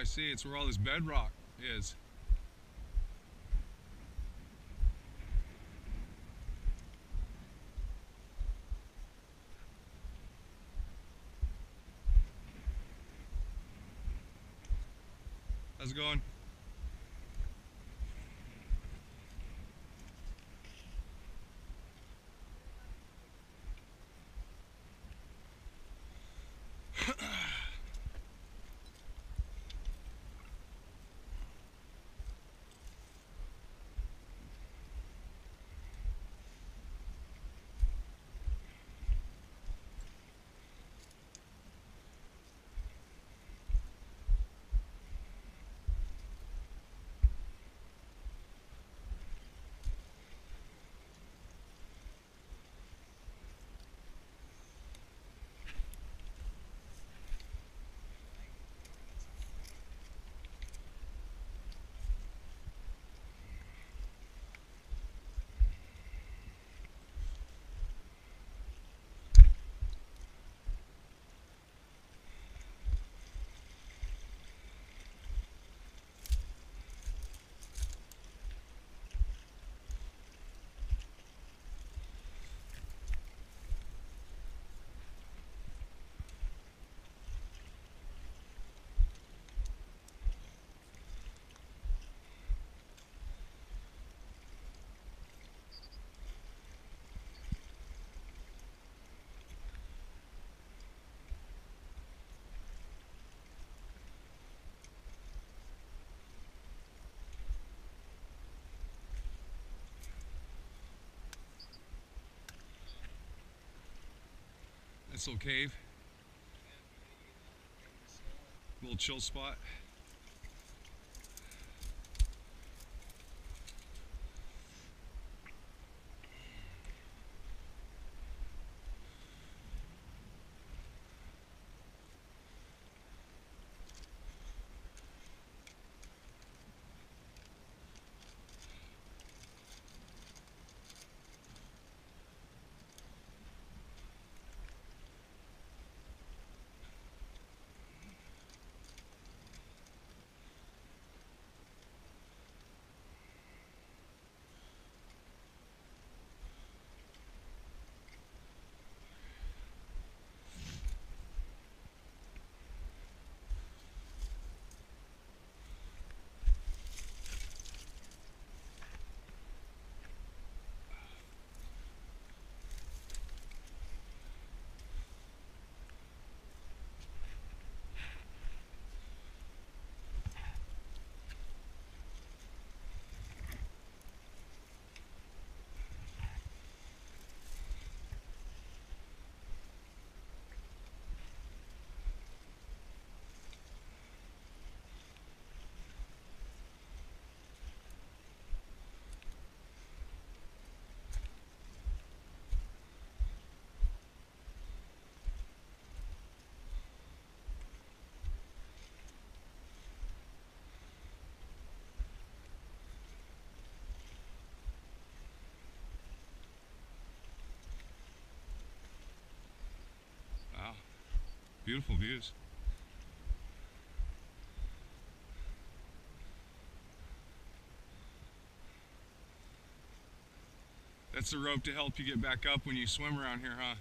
I see. It's where all this bedrock is. Little cave. Little chill spot. Beautiful views. That's the rope to help you get back up when you swim around here, huh?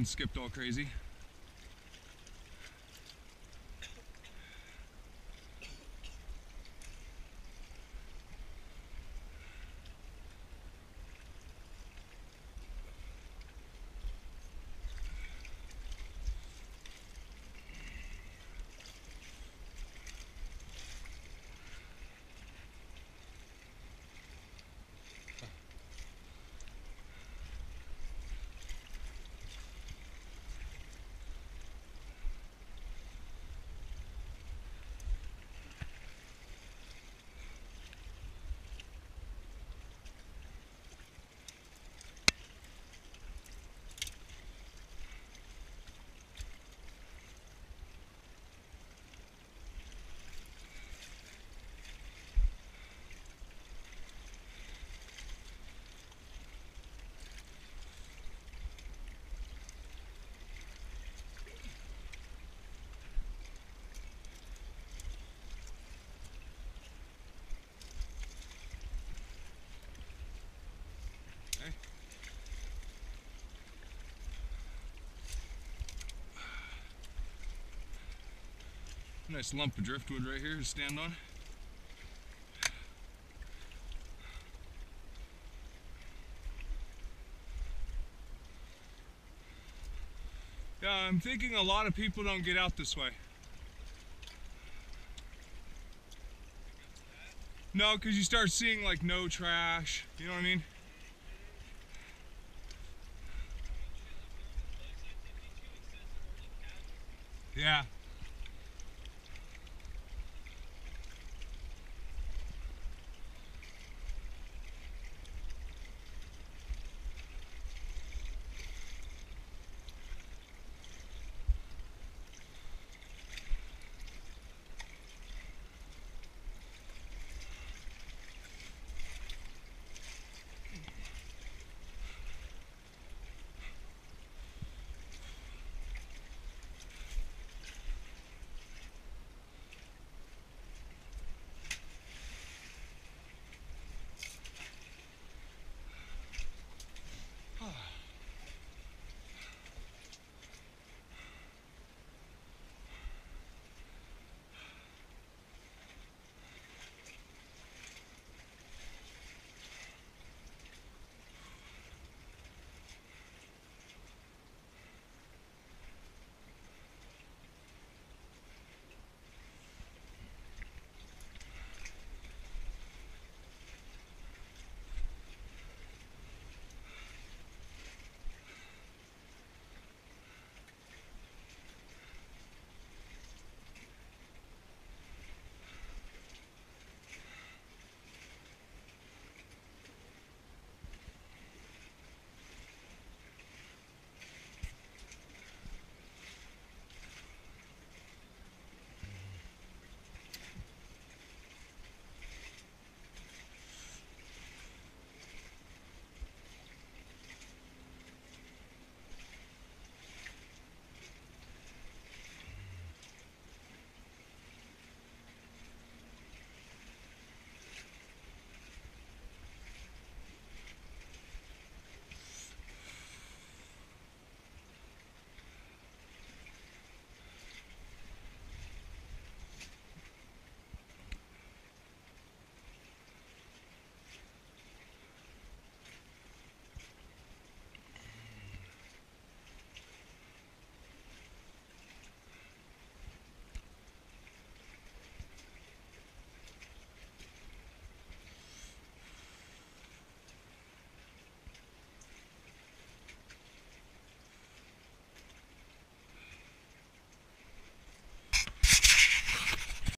One skipped all crazy. Nice lump of driftwood right here to stand on. Yeah, I'm thinking a lot of people don't get out this way. No, because you start seeing like no trash. You know what I mean? Yeah.